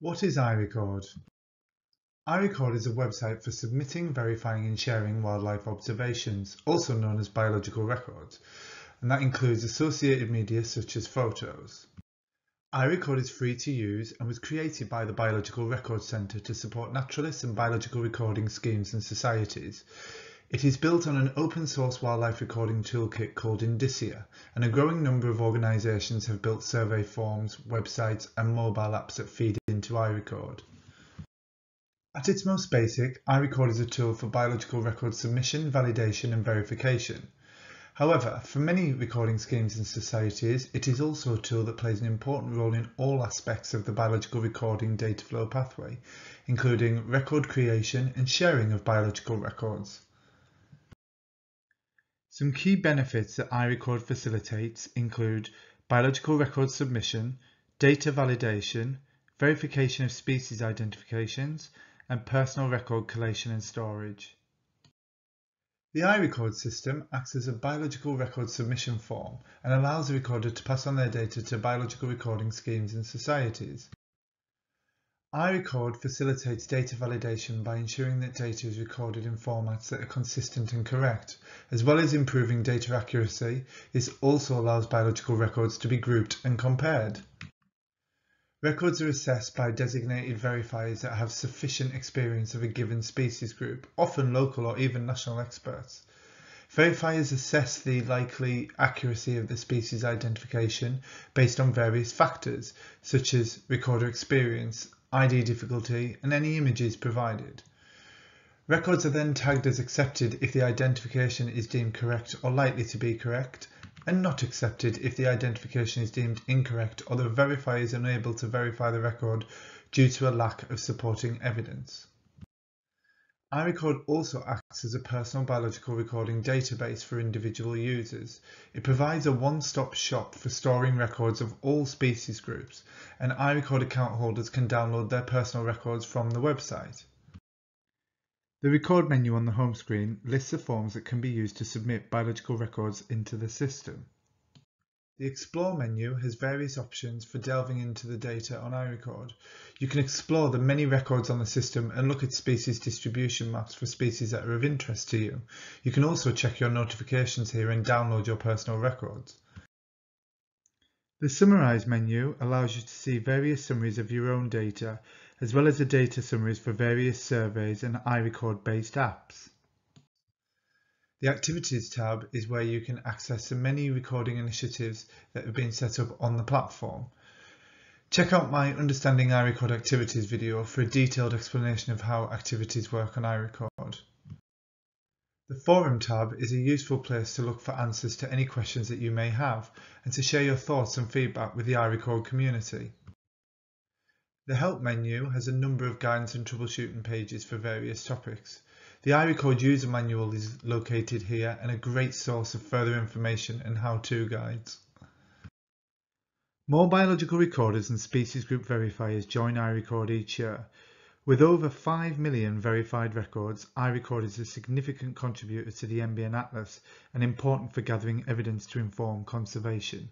What is iRecord? iRecord is a website for submitting, verifying and sharing wildlife observations, also known as biological records, and that includes associated media such as photos. iRecord is free to use and was created by the Biological Records Centre to support naturalists and biological recording schemes and societies. It is built on an open source wildlife recording toolkit called Indicia, and a growing number of organisations have built survey forms, websites and mobile apps that feed into iRecord. At its most basic, iRecord is a tool for biological record submission, validation and verification. However, for many recording schemes and societies, it is also a tool that plays an important role in all aspects of the biological recording data flow pathway, including record creation and sharing of biological records. Some key benefits that iRecord facilitates include biological record submission, data validation, verification of species identifications, and personal record collation and storage. The iRecord system acts as a biological record submission form and allows the recorder to pass on their data to biological recording schemes and societies iRecord facilitates data validation by ensuring that data is recorded in formats that are consistent and correct. As well as improving data accuracy, this also allows biological records to be grouped and compared. Records are assessed by designated verifiers that have sufficient experience of a given species group, often local or even national experts. Verifiers assess the likely accuracy of the species identification based on various factors, such as recorder experience, ID difficulty, and any images provided. Records are then tagged as accepted if the identification is deemed correct or likely to be correct, and not accepted if the identification is deemed incorrect or the verifier is unable to verify the record due to a lack of supporting evidence iRecord also acts as a personal biological recording database for individual users. It provides a one-stop shop for storing records of all species groups, and iRecord account holders can download their personal records from the website. The record menu on the home screen lists the forms that can be used to submit biological records into the system. The Explore menu has various options for delving into the data on iRecord. You can explore the many records on the system and look at species distribution maps for species that are of interest to you. You can also check your notifications here and download your personal records. The Summarize menu allows you to see various summaries of your own data, as well as the data summaries for various surveys and iRecord based apps. The Activities tab is where you can access the many recording initiatives that have been set up on the platform. Check out my Understanding iRecord Activities video for a detailed explanation of how activities work on iRecord. The Forum tab is a useful place to look for answers to any questions that you may have and to share your thoughts and feedback with the iRecord community. The Help menu has a number of guidance and troubleshooting pages for various topics. The iRecord user manual is located here and a great source of further information and how-to guides. More biological recorders and species group verifiers join iRecord each year. With over 5 million verified records, iRecord is a significant contributor to the NBN Atlas and important for gathering evidence to inform conservation.